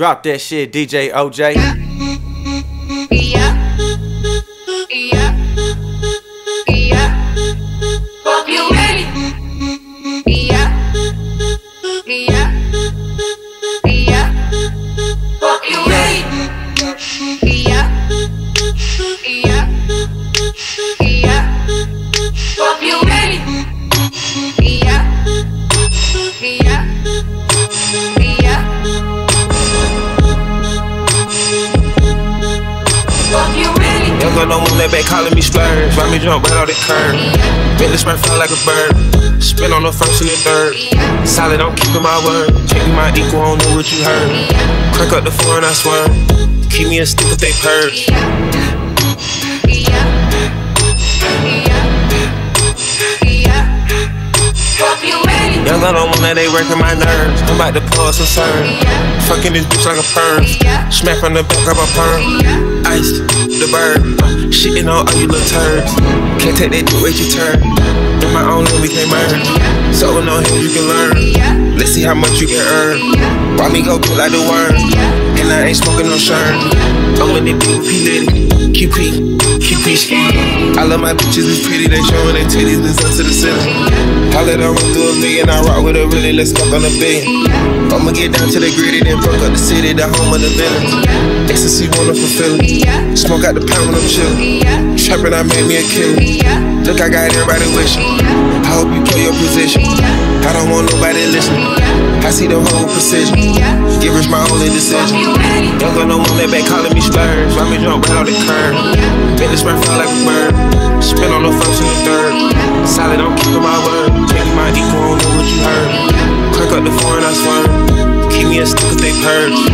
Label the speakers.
Speaker 1: Drop that shit, DJ OJ.
Speaker 2: Yeah. Yeah. Yeah. Hope you. Yeah. Yeah. Yeah. Hope you. Yeah. Yeah. Yeah. Hope you. Yeah. Yeah. Yeah. Hope you ready.
Speaker 3: Young girl, no move that back calling me splurge. Ride me jump right out the curb. Bentley Spur fly like a bird. Spin on the first and the third. Solid, I'm keeping my word. Check me my equal, I don't know what you heard. Crank up the floor and I swear. Keep me a stick if they purge. Young girl, don't want they working my nerves. I'm about to pull some serve. Fucking this bitch like a perm. Smack from the back of a perm. Iced, the bird. Shitting on all you little turds. Can't take that dick, wait your turn. In my own lane, we can't merge. So with no you can learn. Let's see how much you can earn. Why me go pull out the worm? And I ain't smoking no shirt. I'm with the big P Litty. QP, QP ski. I love my bitches, it's pretty. They showing their titties, it's up to the ceiling. I let her run through a million. I rock with her really, let's fuck on a billion. I'ma get down to the gritty, then fuck up the city, the home of the villains. Ecstasy, wonderful feeling. Smoke out the pound when I'm chillin'. Trappin', I made me a killer. Look, I got everybody wishing. I hope you play your position. I don't want nobody listening. I see the whole precision. Give rich my only decision. Young girl, no one back calling me splurge. Me jump out the curb. Bentley Spur fly like a bird. Spin on the first purge.